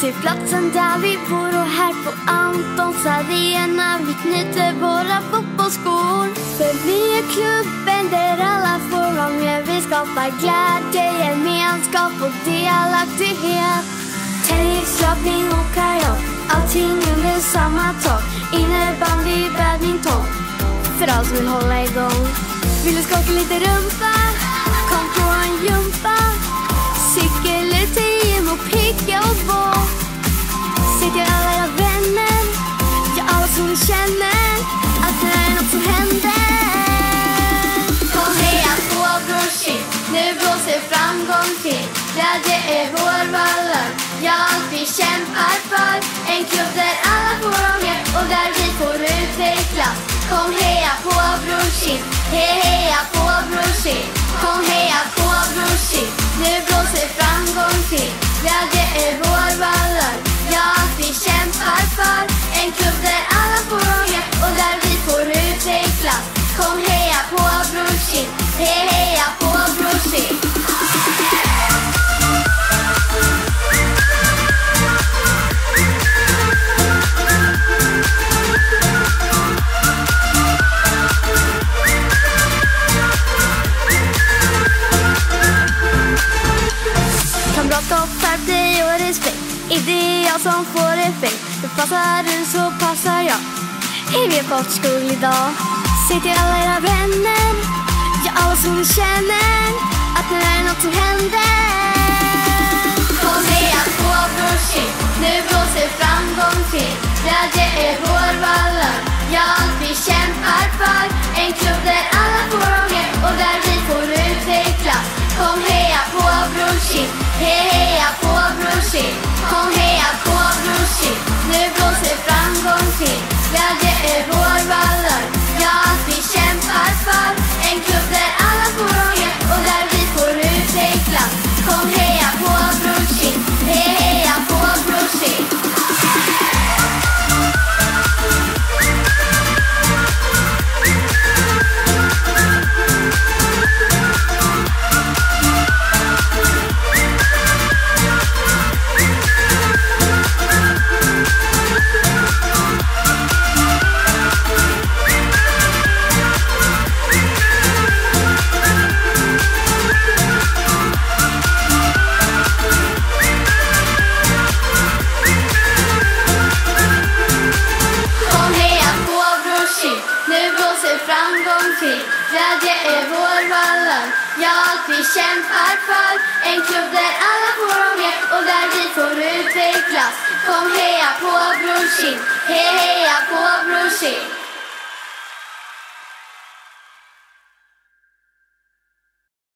till platsen där vi bor och här på Antons arena vi knyter våra fotbollsskor. För vi är klubben där alla får vara med. Vi skapar glädje, gemenskap och delaktighet. Tennis, löpning och kajak, allting under samma tak. Innebandy, badminton, för allt som vill hålla igång. Vill du skaka lite rumpa? Glädje är vår valör, ja allt vi kämpar för. En klubb där alla får vara med och där vi får utvecklas. Kom heja på Brorsin, he heja på Brorsin. Kom heja på Brorsin, nu blåser framgång till. Glädje är vår valör, ja allt vi kämpar för. En klubb där alla får vara med och där vi får utvecklas. Kom heja på Brorsin, he heja respekt. Är det jag som får effekt. För passar du så passar jag. Hej vi är på skola idag Säg till alla era vänner. Ja alla som du känner. Att nu är det något som händer. Kom heja på Brorsin Nu blåser framgång till. Glädje är vår valör. Ja allt vi kämpar för En klubb där alla får vara med Och där vi får blåser till. Glädje är vår valör, ja vi kämpar för. En klubb där alla